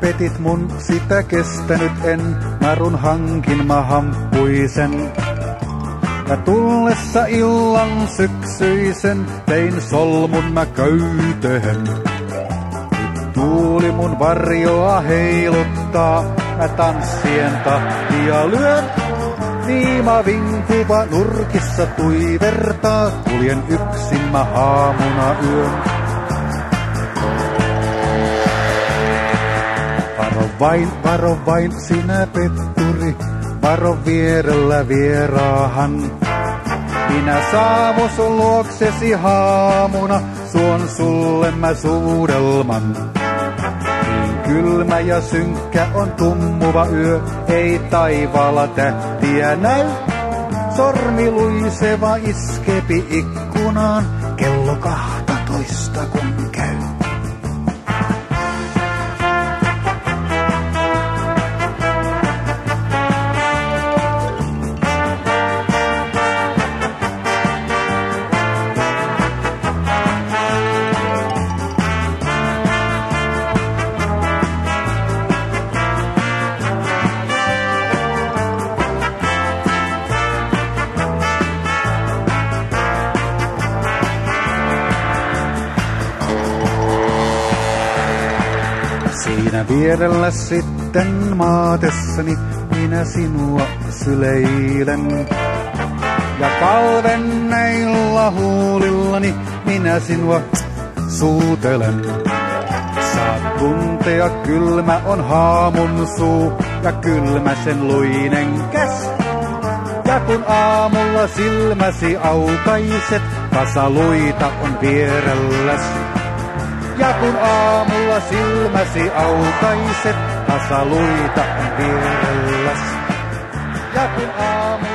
petit mun, sitä kestänyt en. Narun hankin mä hamppuisen. Ja tullessa illan syksyisen tein solmun mä köytöhen. Tuuli mun varjoa heiluttaa, mä tanssien tahtia lyön. Viima vinkuva nurkissa tuivertaa, kuljen yksin mä haamuna yön. Vain, varo vain, sinä petturi, varo vierellä vieraahan. Minä saavun sun luoksesi haamuna, suon sulle mä suudelman. Niin kylmä ja synkkä on tummuva yö, ei taivaalla tähtiä näy. Sormi luiseva iskepi ikkunaan, kello kahta toista kun käy. Siinä vierellä sitten maatessani minä sinua syleilen. Ja kalvenneilla huulillani minä sinua suutelen. Saat tuntea kylmä on haamun suu ja kylmä sen luinen käs. Ja kun aamulla silmäsi aukaiset, kasaluita on vierelläs. Ja kun aamulla silmäsi aukaiset, tasaluita on vierelläs. Ja kun aamulla